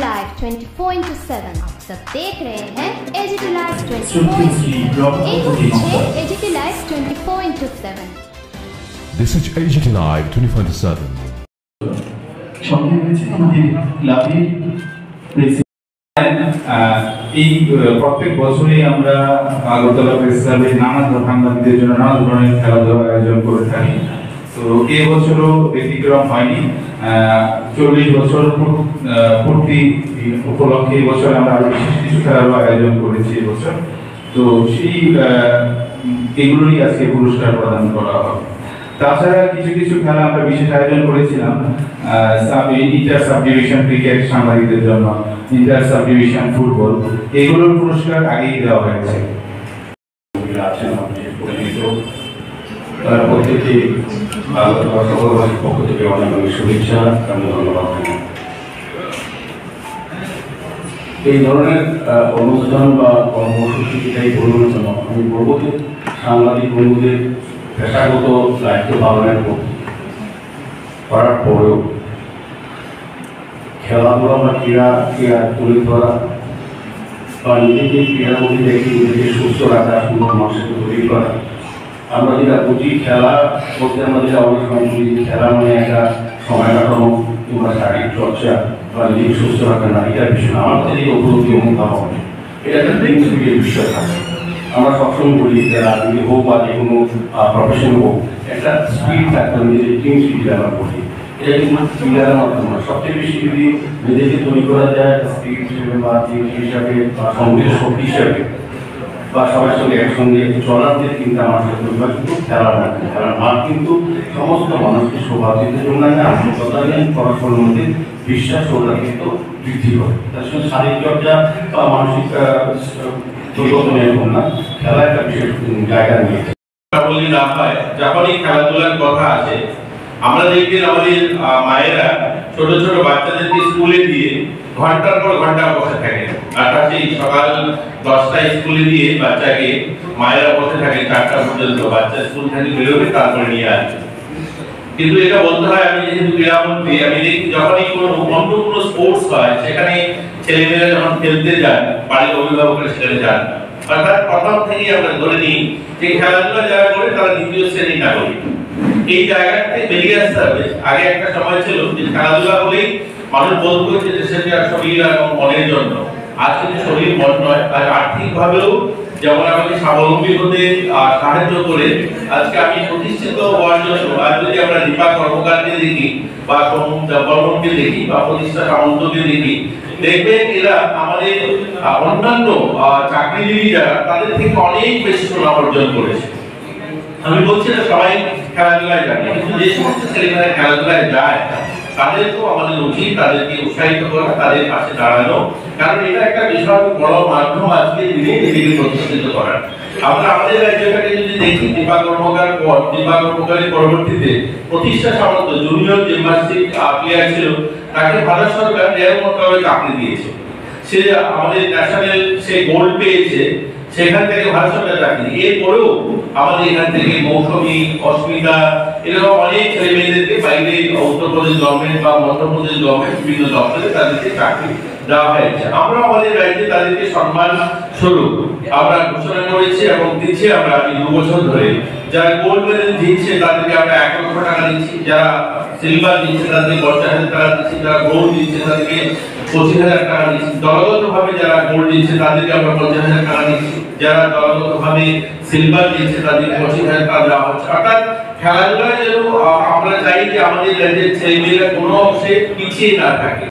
Live 24 into seven आप सब देख रहे हैं एजीटी लाइव 24 एक पीछे AGT live 24 into seven This is AGT Live 24/7. সঙ্গে রয়েছে আমাদের ক্লাবের প্রেসিডেন্ট আহ, এই আহ, প্রত্যেক বছরই আমরা আগরতলা প্রেস ক্লাবে নানা ধর- সাংবাদিকদের জন্য নানা ধরনের খেলাধুলার আয়োজন করে থাকি তো এই বছরও ব্যতিক্রম হয়নি। চল্লিশ বছর পূর্তি উপলক্ষে আমরা বিশেষ কিছু খেলার আয়োজন করেছি এই বছর। তো সেই আজকে পুরস্কার প্রদান করা হবে। তাছাড়া কিছু কিছু খেলা আমরা বিশেষ আয়োজন করেছিলাম। ইন্টার সাব ডিভিশন ক্রিকেট সাংবাদিকদের জন্য ইন্টার সাব ডিভিশন ফুটবল এগুলোর পুরস্কার আগেই দেওয়া হয়েছে যারা আছেন আমাদের পরিচিত তার প্রত্যেকে আগরতলা পক্ষ থেকে অনেক অনেক শুভেচ্ছা এবং ধন্যবাদ। এই ধরনের অনুষ্ঠান বা কর্মসূচি যেটাই বলুন না কেন আমি বলব যে সাংবাদিক বন্ধুদের পেশাগত দায়িত্ব পালনের করার পরেও খেলাধুলা বা ক্রীড়া ক্রীড়া তুলে ধরা বা নিজেকে ক্রীড়ার দেখে নিজেকে সুস্থ রাখা, সুন্দর মানুষকে তৈরি করা আমরা যেটা বুঝি, খেলা বলতে আমরা যেটা সময় বুঝি খেলা মানে একটা সময় কাটানো কিংবা শারীরিক চর্চা বা নিজেকে সুস্থ রাখা না এটা বিষয়। আমার কাছে এই উপলব্ধি অনুধাবন এটা একটা প্রিন্সিপিকের বিষয় থাকে। আমরা সবসময় বলি যে রাজনীতি হোক বা যে কোনো প্রফেশন হোক, একটা স্পিড থাকতে হবে, নিজের প্রিন্সিপি ব্যবহার করি এটা কিন্তু ক্রীড়ার মাধ্যমে সবচেয়ে বেশি যদি নিজেকে তৈরি করা যায় স্পিড হিসেবে বা টিম হিসাবে বা শক্তি হিসাবে বা সবার সঙ্গে একসঙ্গে চিন্তা মানুষের তৈরি হয় কিন্তু খেলার না। খেলার মাঠ কিন্তু সমস্ত মানুষকে সৌভাগ্যের জন্য আত্মকতা জ্ঞান পরস্পরের মধ্যে বিশ্বাস ও কিন্তু বৃদ্ধি করে তার সঙ্গে শারীরিক চর্চা বা মানসিক না খেলা একটা বিশেষ জায়গা নিয়েছে বলি না হয়, যখনই খেলাধুলার কথা আসে, আমরা দেখবেন আমাদের মায়েরা ছোট ছোট বাচ্চাদেরকে স্কুলে দিয়ে ঘণ্টার পর ঘণ্টা বসে থাকে। আর সেই সকাল দশটায় স্কুলে দিয়ে বাচ্চাকে মায়েরা বসে থাকে চারটা পর্যন্ত। বাচ্চা স্কুল থেকে বেরোবে, তারপরে নিয়ে আসবে। কিন্তু এটা বলতে হয়, আমি যেহেতু ক্রীড়ামন্ত্রী, আমি দেখি যখনই কোনো অন্য কোনো স্পোর্টস হয়, সেখানে ছেলেমেয়েরা যখন খেলতে যান, বাড়ির অভিভাবকরা সেখানে যান, অর্থাৎ প্রথম থেকেই আমরা ধরে নিই যে খেলাধুলা যারা করে, তারা দ্বিতীয় শ্রেণির নাগরিক। এই জায়গা থেকে বেরিয়ে আসতে হবে। আগে একটা সময় ছিল যে খেলাধুলা হলেই মানুষ বলতো যে দেশের শরীর এবং মনের জন্য। আজ কিন্তু শরীর মন নয়, আজ আর্থিক ভাবেও যেমন আমাকে স্বাবলম্বী হতে সাহায্য করে, আজকে আমি প্রতিষ্ঠিত হওয়ার জন্য, আজ যদি আমরা দীপা কর্মকারকে দেখি বা বর্মনকে দেখি বা প্রতিষ্ঠা সামন্তকে দেখি, দেখবেন এরা আমাদের অন্যান্য চাকরিজীবী যারা, তাদের থেকে অনেক বেশি সুনাম অর্জন করেছে। আমি বলছি না সবাই খেলাধুলায় যাবে কিন্তু যে সমস্ত ছেলেমেয়েরা খেলাধুলায় যায় তাদেরকেও আমাদের উচিত তাদেরকে উৎসাহিত করা, তাদের পাশে দাঁড়ানো। কারণ এটা একটা বিশাল বড় মাধ্যম আজকে দিনে নিজেকে প্রতিষ্ঠিত করার। আমরা আমাদের রাজ্যটাকে যদি দেখি, দীপা কর্মকার পর, দীপা কর্মকারের পরবর্তীতে প্রতিষ্ঠা সামন্ত জুনিয়র জিমনাস্টিক প্লেয়ার ছিল, তাকে ভারত সরকার নিরাপত্তাভাবে চাকরি দিয়েছে। সে আমাদের ন্যাশনাল সে গোল্ড পেয়েছে, সেখান থেকে ভারত সরকার চাকরি। এরপরেও আমাদের এখান থেকে মৌসুমী, অস্মিতা এরকম অনেক ছেলে বাইরে উত্তরপ্রদেশ গভর্নমেন্ট বা মধ্যপ্রদেশ গভর্নমেন্ট বিভিন্ন দপ্তরে তাদেরকে চাকরি দেওয়া হয়েছে। আমরা আমাদের রাজ্যে তাদেরকে সম্মান স্বরূপ। আমরা ঘোষণা করেছি এবং দিচ্ছি আমরা দু বছর ধরে। যারা গোল্ড মেডেল জিতছে, তাদেরকে আমরা এক লক্ষ টাকা দিচ্ছি। যারা সিলভার দিচ্ছে, তাদেরকে পঞ্চাশ হাজার টাকা দিচ্ছি। যারা গোল্ড দিচ্ছে, তাদেরকে পঁচিশ হাজার টাকা দিচ্ছি। দলগত ভাবে যারা গোল্ড দিচ্ছে, তাদেরকে আমরা পঞ্চাশ হাজার টাকা দিচ্ছি। যারা দলগত ভাবে সিলভার দিচ্ছে, তাদেরকে পঁচিশ হাজার টাকা দেওয়া হচ্ছে। অর্থাৎ খেলাধুলায় যেন আহ, আমরা চাই যে আমাদের রাজ্যের ছেলেমেয়েরা কোনো অংশে পিছিয়ে না থাকে।